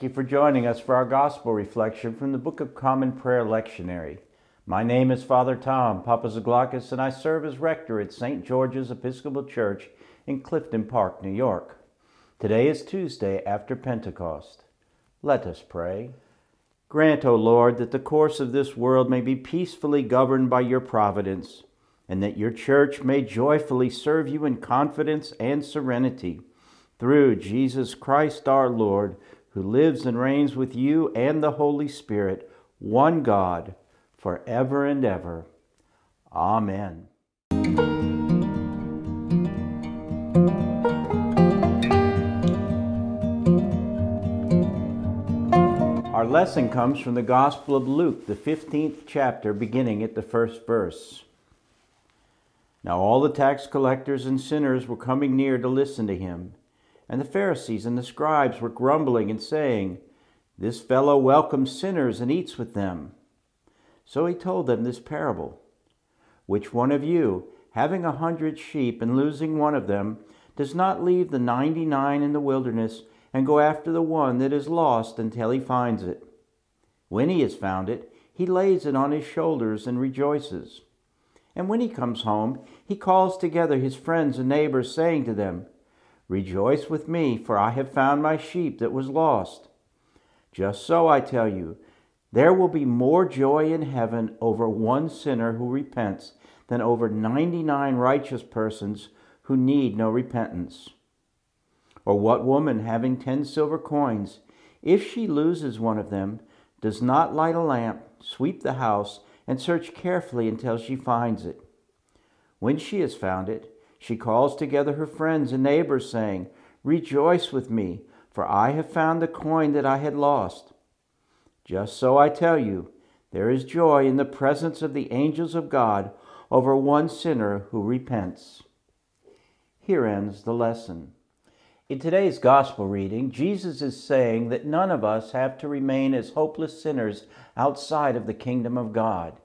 Thank you for joining us for our gospel reflection from the Book of Common Prayer Lectionary. My name is Father Tom Papazaglakis, and I serve as rector at St. George's Episcopal Church in Clifton Park, New York. Today is Tuesday after Pentecost. Let us pray. Grant, O Lord, that the course of this world may be peacefully governed by your providence, and that your church may joyfully serve you in confidence and serenity. Through Jesus Christ our Lord, who lives and reigns with you and the Holy Spirit, one God, forever and ever. Amen. Our lesson comes from the Gospel of Luke, the 15th chapter, beginning at the first verse. Now all the tax collectors and sinners were coming near to listen to him. And the Pharisees and the scribes were grumbling and saying, This fellow welcomes sinners and eats with them. So he told them this parable Which one of you, having a hundred sheep and losing one of them, does not leave the ninety nine in the wilderness and go after the one that is lost until he finds it? When he has found it, he lays it on his shoulders and rejoices. And when he comes home, he calls together his friends and neighbors, saying to them, Rejoice with me, for I have found my sheep that was lost. Just so I tell you, there will be more joy in heaven over one sinner who repents than over 99 righteous persons who need no repentance. Or what woman, having ten silver coins, if she loses one of them, does not light a lamp, sweep the house, and search carefully until she finds it? When she has found it, she calls together her friends and neighbors, saying, Rejoice with me, for I have found the coin that I had lost. Just so I tell you, there is joy in the presence of the angels of God over one sinner who repents. Here ends the lesson. In today's gospel reading, Jesus is saying that none of us have to remain as hopeless sinners outside of the kingdom of God.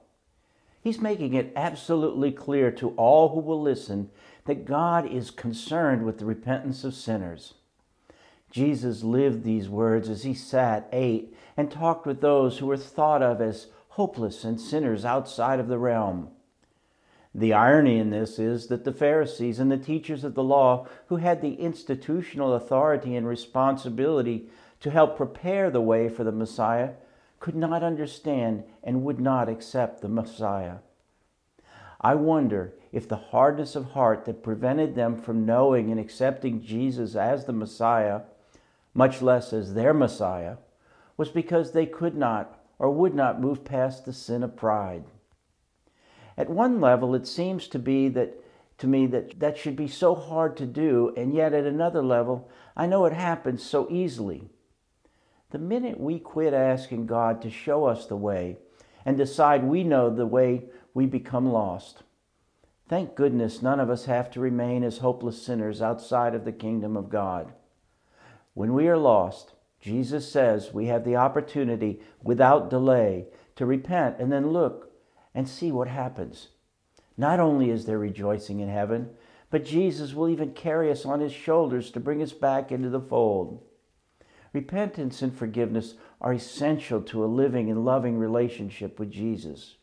He's making it absolutely clear to all who will listen that God is concerned with the repentance of sinners. Jesus lived these words as he sat, ate, and talked with those who were thought of as hopeless and sinners outside of the realm. The irony in this is that the Pharisees and the teachers of the law, who had the institutional authority and responsibility to help prepare the way for the Messiah, could not understand and would not accept the Messiah. I wonder if the hardness of heart that prevented them from knowing and accepting Jesus as the Messiah, much less as their Messiah, was because they could not or would not move past the sin of pride. At one level, it seems to be that to me that that should be so hard to do, and yet at another level, I know it happens so easily. The minute we quit asking God to show us the way and decide we know the way we become lost. Thank goodness none of us have to remain as hopeless sinners outside of the kingdom of God. When we are lost, Jesus says we have the opportunity without delay to repent and then look and see what happens. Not only is there rejoicing in heaven, but Jesus will even carry us on his shoulders to bring us back into the fold. Repentance and forgiveness are essential to a living and loving relationship with Jesus.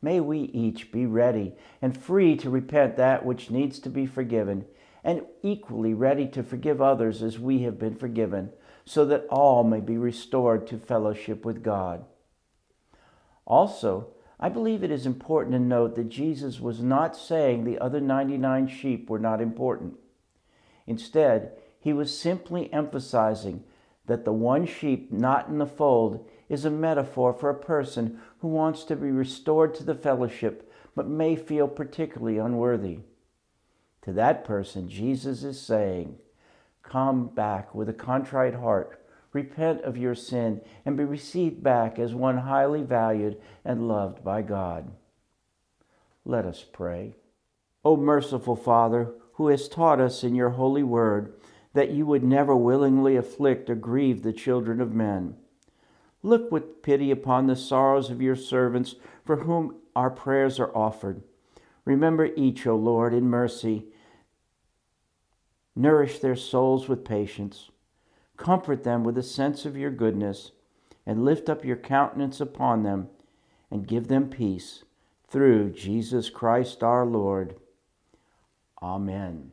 May we each be ready and free to repent that which needs to be forgiven, and equally ready to forgive others as we have been forgiven, so that all may be restored to fellowship with God. Also, I believe it is important to note that Jesus was not saying the other 99 sheep were not important. Instead, he was simply emphasizing that the one sheep not in the fold is a metaphor for a person who wants to be restored to the fellowship but may feel particularly unworthy. To that person, Jesus is saying, Come back with a contrite heart, repent of your sin, and be received back as one highly valued and loved by God. Let us pray. O merciful Father, who has taught us in your holy word that you would never willingly afflict or grieve the children of men. Look with pity upon the sorrows of your servants for whom our prayers are offered. Remember each, O Lord, in mercy. Nourish their souls with patience. Comfort them with a sense of your goodness, and lift up your countenance upon them, and give them peace through Jesus Christ our Lord. Amen.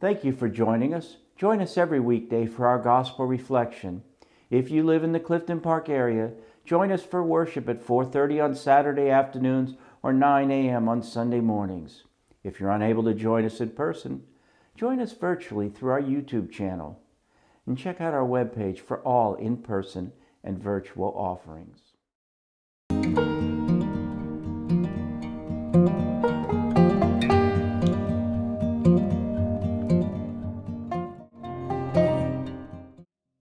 Thank you for joining us. Join us every weekday for our gospel reflection. If you live in the Clifton Park area, join us for worship at 4:30 on Saturday afternoons or 9 a.m. on Sunday mornings. If you're unable to join us in person, join us virtually through our YouTube channel and check out our webpage for all in-person and virtual offerings.